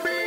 to.